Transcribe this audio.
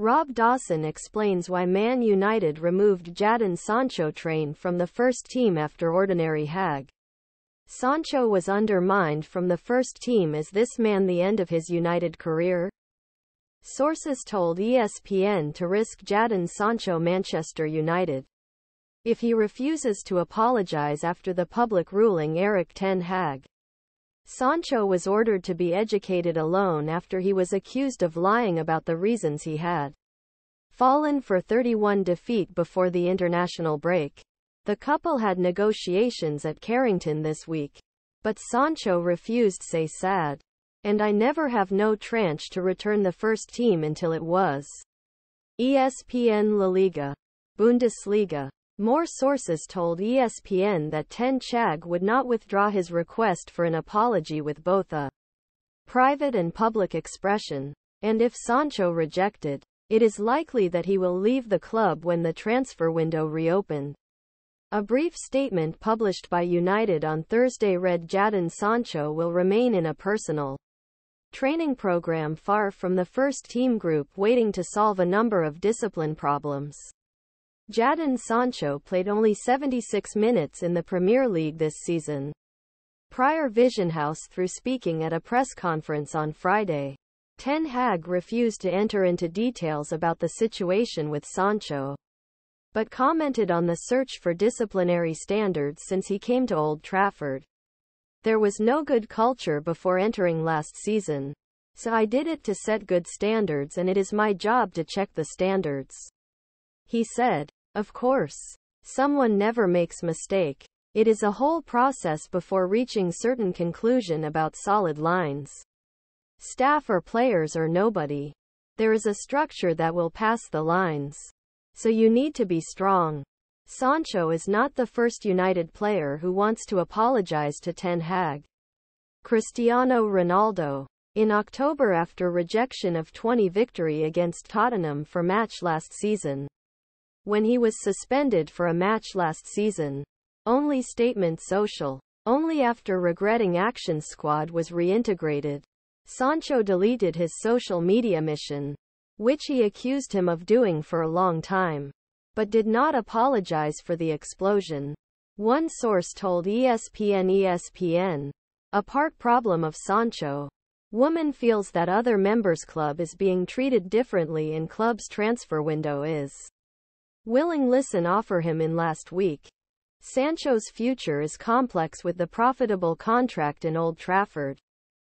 Rob Dawson explains why Man United removed Jadon Sancho train from the first team after ordinary hag. Sancho was undermined from the first team is this man the end of his United career? Sources told ESPN to risk Jadon Sancho Manchester United. If he refuses to apologize after the public ruling Erik ten Hag. Sancho was ordered to be educated alone after he was accused of lying about the reasons he had fallen for 31 defeat before the international break. The couple had negotiations at Carrington this week. But Sancho refused say sad. And I never have no tranche to return the first team until it was. ESPN La Liga. Bundesliga. More sources told ESPN that Ten Hag would not withdraw his request for an apology with both a private and public expression. And if Sancho rejected, it is likely that he will leave the club when the transfer window reopened. A brief statement published by United on Thursday read Jadon Sancho will remain in a personal training program far from the first team group waiting to solve a number of discipline problems. Jadon Sancho played only 76 minutes in the Premier League this season. Prior Vision House through speaking at a press conference on Friday. Ten Hag refused to enter into details about the situation with Sancho, but commented on the search for disciplinary standards since he came to Old Trafford. There was no good culture before entering last season. So I did it to set good standards and it is my job to check the standards. He said. Of course. Someone never makes mistake. It is a whole process before reaching certain conclusion about solid lines. Staff or players or nobody. There is a structure that will pass the lines. So you need to be strong. Sancho is not the first United player who wants to apologize to Ten Hag. Cristiano Ronaldo. In October after rejection of 20 victory against Tottenham for match last season, when he was suspended for a match last season. Only statement social. Only after regretting Action Squad was reintegrated. Sancho deleted his social media mission, which he accused him of doing for a long time, but did not apologize for the explosion. One source told ESPN ESPN, a part problem of Sancho. Woman feels that other members club is being treated differently in club's transfer window is willing listen offer him in last week. Sancho's future is complex with the profitable contract in Old Trafford.